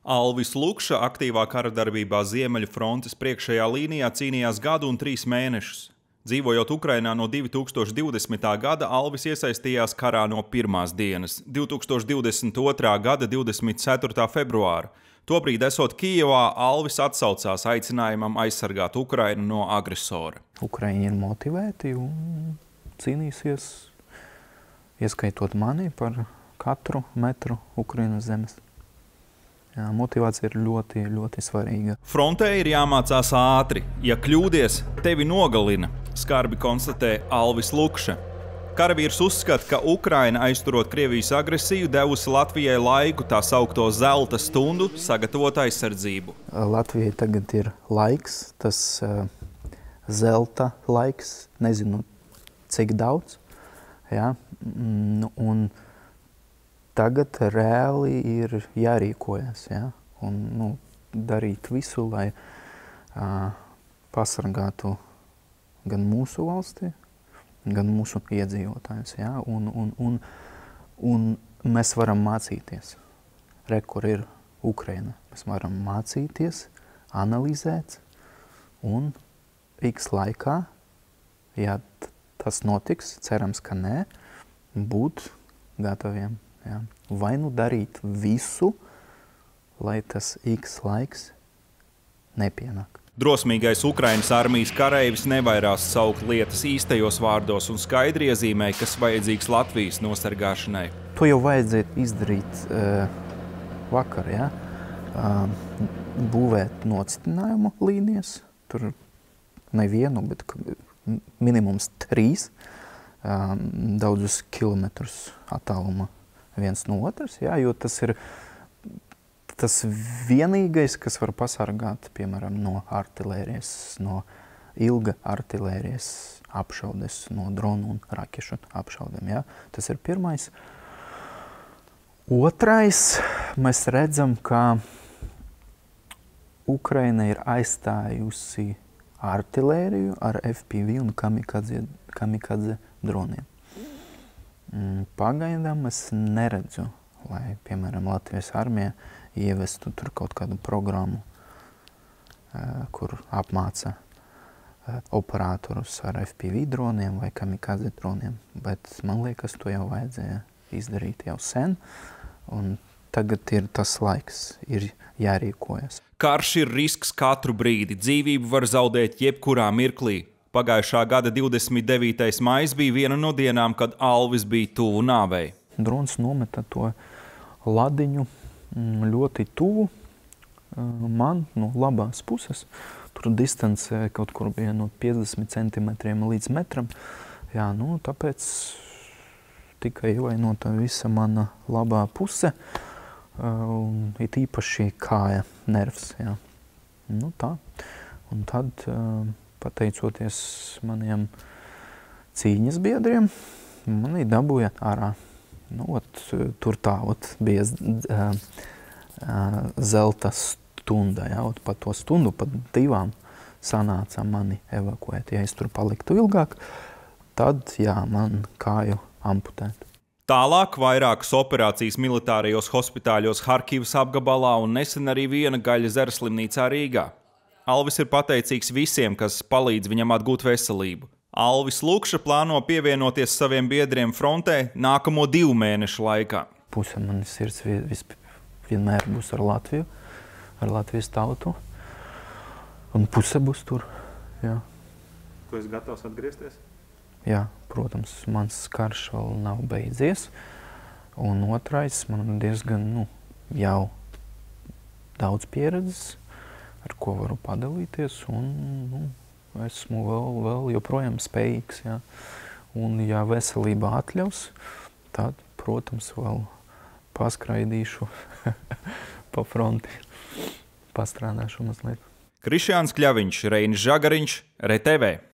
Alvis Lukša aktīvā kara darbībā Ziemeļu frontes priekšējā līnijā cīnījās gadu un trīs mēnešus. Dzīvojot Ukrainā no 2020. gada, Alvis iesaistījās karā no pirmās dienas, 2022. gada 24. februāra. Tobrīd, esot Kijevā, Alvis atsaucās aicinājumam aizsargāt Ukrainu no agresora. Ukraiņi ir motivēti un cīnīsies, ieskaitot mani par katru metru Ukrainas zemes. Jā, motivācija ir ļoti, ļoti svarīga. Frontē ir jāmācās ātri. Ja kļūdies, tevi nogalina, skarbi konstatē Alvis Lukša. Karavīrs uzskata, ka Ukraina aizturot Krievijas agresiju devusi Latvijai laiku tā saukto zelta stundu sagatavot aizsardzību. Latvijai tagad ir laiks, tas uh, zelta laiks, nezinu cik daudz. Ja? Mm, un, tagad reāli ir jārīkojas ja? un nu, darīt visu, lai uh, pasargātu gan mūsu valsti, gan mūsu iedzīvotājus. Ja? Un, un, un, un mēs varam mācīties. Re, kur ir Ukraina. Mēs varam mācīties, analizēt un x laikā, ja tas notiks, cerams, ka nē, būt gataviem. Ja? Vai nu darīt visu, lai tas X laiks nepienāk. Drosmīgais Ukraiņas armijas kareivis nevairās saukt lietas īstajos vārdos un skaidri iezīmē, kas vajadzīgs Latvijas nosargāšanai. To jau vajadzēja izdarīt uh, vakar, ja? uh, būvēt nocitinājumu līnijas, tur nevienu, bet minimums trīs, uh, daudzus kilometrus attāluma viens no otras, jā, jo tas ir tas vienīgais, kas var pasargāt, piemēram, no artilērijas, no ilga artilērijas apšaudes, no dronu un rakešu apšaudēm. Ja? Tas ir pirmais. Otrais, mēs redzam, ka Ukraina ir aizstājusi artilēriju ar FPV un kamikadze, kamikadze droniem. Mm, pagaidām es neredzu, lai, piemēram, Latvijas armija ievestu tur kaut kādu programmu, eh, kur apmāca eh, operatorus ar FPV droniem vai kamikaze droniem, bet man liekas, to jau vajadzēja izdarīt jau sen, un tagad ir tas laiks, ir jārīkojas. Karš ir risks katru brīdi, dzīvību var zaudēt jebkurā mirklī. Pagājušā gada 29. maija bija viena no dienām, kad Alvis bija tuvu nāvei. Drons nometa to ladiņu mm, ļoti tuvu man no labās puses. Tur distance kaut kur bija no 50 centimetriem līdz metram. Jā, nu, tāpēc tika ievainota visa mana labā puse, un it īpaši kāja nervs. Jā. Nu, tā. Un tad uh, pateicoties maniem cīņas biedriem, mani dabūja ārā. Nu, ot, tur tā ot, bija uh, uh, zelta stunda. Ja, ot, pa to stundu, pat divām sanāca mani evakuēt. Ja es tur paliktu ilgāk, tad jā, man kāju amputēt. Tālāk vairākas operācijas militārajos hospitāļos Harkivas apgabalā un nesen arī viena gaļa zerslimnīcā Rīgā. Alvis ir pateicīgs visiem, kas palīdz viņam atgūt veselību. Alvis Lukša plāno pievienoties saviem biedriem frontē nākamo divu mēnešu laikā. Puse manas sirds vienmēr būs ar Latviju, ar Latvijas tautu, un puse būs tur. Jā. Tu esi gatavs atgriezties? Jā, protams, mans karš vēl nav beidzies. Un otrais, man diezgan nu, jau daudz pieredzes ar ko varu padalīties. Un, nu, esmu vēl, vēl joprojām spējīgs. Ja. Un, ja veselība atļaus, tad, protams, vēl paskraidīšu pa fronti, pastrādāšu mazliet. Krišjāns Kļaviņš, Reinis Žagariņš, RTV.